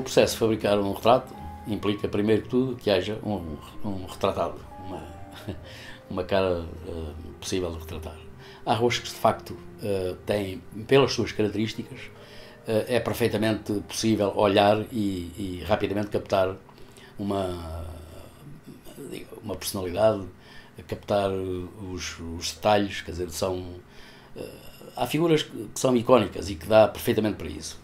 o processo de fabricar um retrato implica, primeiro que tudo, que haja um, um retratado, uma, uma cara uh, possível de retratar. Há rostos que, de facto, uh, têm, pelas suas características, uh, é perfeitamente possível olhar e, e, rapidamente captar uma, uma personalidade, captar os, os detalhes, quer dizer, são. há figuras que são icónicas e que dá perfeitamente para isso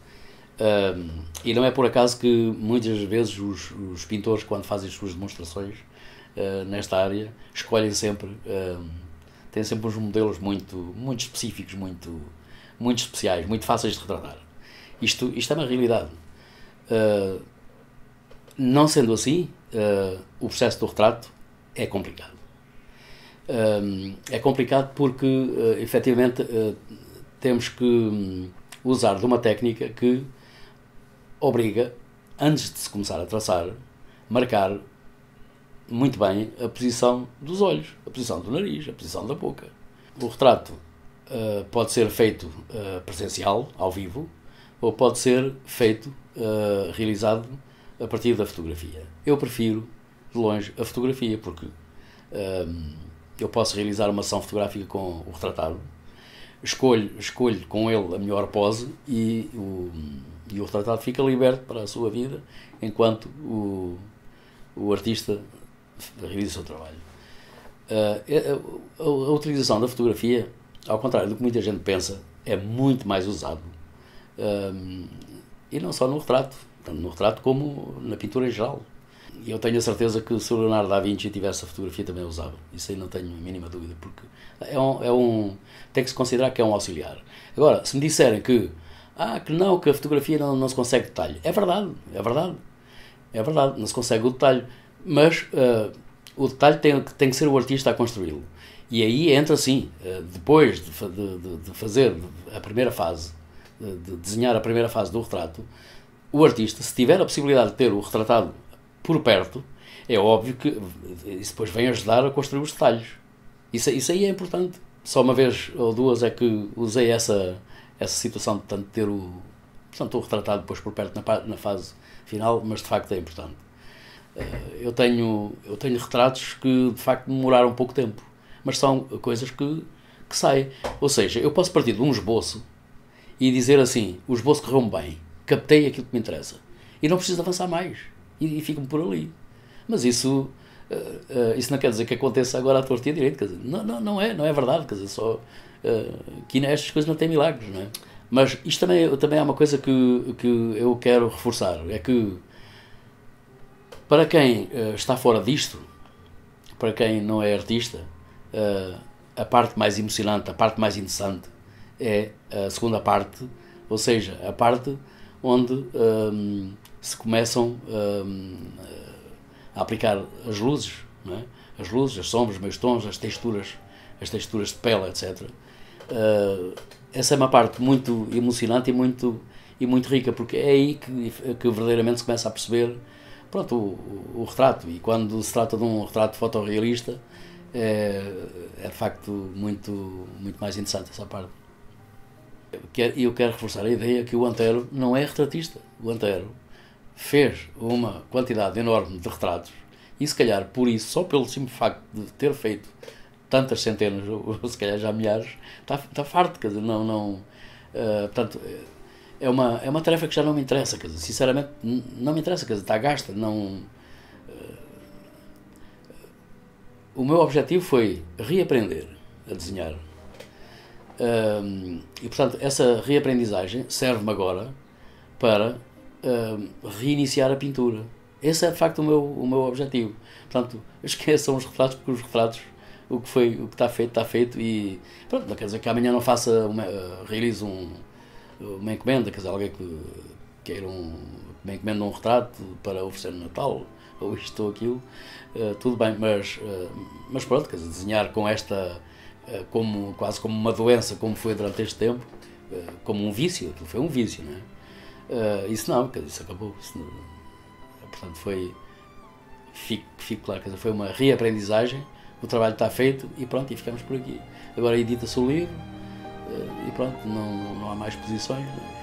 e não é por acaso que muitas vezes os, os pintores, quando fazem as suas demonstrações uh, nesta área, escolhem sempre, uh, têm sempre uns modelos muito, muito específicos, muito, muito especiais, muito fáceis de retratar. Isto, isto é uma realidade. Uh, não sendo assim, o processo do retrato é complicado. é complicado porque, efetivamente, temos que hum, usar de uma técnica que obriga, antes de se começar a traçar, marcar muito bem a posição dos olhos, a posição do nariz, a posição da boca. O retrato uh, pode ser feito uh, presencial, ao vivo, ou pode ser feito, uh, realizado a partir da fotografia. Eu prefiro, de longe, a fotografia, porque eu posso realizar uma ação fotográfica com o retratado, escolho, escolho com ele a melhor pose e o e o retratado fica liberto para a sua vida enquanto o, o artista realiza o seu trabalho. A, a, a, utilização da fotografia, ao contrário do que muita gente pensa, é muito mais usado. Uh, e não só no retrato, tanto no retrato como na pintura em geral. Eu tenho a certeza que se o Leonardo da Vinci tivesse a fotografia também usava. Isso aí não tenho a mínima dúvida, porque é um, é um, tem que se considerar que é um auxiliar. Agora, se me disserem que ah, que não, que a fotografia não, não se consegue detalhe. É verdade, é verdade. É verdade, não se consegue o detalhe. Mas uh, o detalhe tem, tem que ser o artista a construí-lo. E aí entra sim, uh, depois de, de, de, fazer a primeira fase, de, de desenhar a primeira fase do retrato, o artista, se tiver a possibilidade de ter o retratado por perto, é óbvio que isso depois vem ajudar a construir os detalhes. Isso, isso aí é importante. Só uma vez ou duas é que usei essa, essa situação de tanto ter o. Portanto, estou retratado depois por perto na, na fase final, mas de facto é importante. Eh, eu tenho, eu tenho retratos que de facto demoraram pouco tempo, mas são coisas que, que saem. Ou seja, eu posso partir de um esboço e dizer assim: o esboço correu-me bem, captei aquilo que me interessa e não preciso avançar mais e, e fico-me por ali. Mas isso. Uh, uh, isso não quer dizer que aconteça agora à torta e à direita, quer dizer, não, não, não é, não é verdade, quer dizer, só uh, que nestas coisas não tem milagres, não é? Mas isto também, também é uma coisa que, que eu quero reforçar, é que para quem está fora disto, para quem não é artista, a parte mais emocionante, a parte mais interessante é a segunda parte, ou seja, a parte onde um, se começam um, a aplicar as luzes, é? as luzes, as sombras, os meios tons, as texturas, as texturas de pele, etc. Uh, essa é uma parte muito emocionante e muito, e muito rica, porque é aí que, que verdadeiramente se começa a perceber pronto, o, o, retrato. E quando se trata de um retrato fotorrealista, é, é de facto muito, muito mais interessante essa parte. E eu quero reforçar a ideia que o Antero não é retratista. O Antero fez uma quantidade enorme de retratos e, se calhar, por isso, só pelo simples facto de ter feito tantas centenas, ou, se calhar já milhares, está, está farto, quer dizer, não, não, uh, portanto, é uma, é uma tarefa que já não me interessa, quer dizer, sinceramente, não me interessa, quer dizer, está gasta, não... Uh, o meu objetivo foi reaprender a desenhar. Uh, e, portanto, essa reaprendizagem serve-me agora para reiniciar a pintura. Esse é, de facto, o meu, o meu objetivo. Portanto, esqueçam os retratos, porque os retratos o que foi o que está feito está feito e pronto não quer dizer que amanhã não faça uma, uh, realize um uma encomenda, quer dizer, alguém que queira um, uma encomenda um retrato para oferecer no Natal, ou isto ou aquilo, uh, tudo bem, mas, uh, mas pronto, quer dizer, desenhar com esta, como, quase como uma doença, como foi durante este tempo, como um vício, aquilo foi um vício, não é? isso não, isso acabou. Isso não, portanto, foi, fico, fico claro, foi uma reaprendizagem, o trabalho está feito e pronto, e ficamos por aqui. Agora edita-se o livro e pronto, não, não há mais posições. Não é?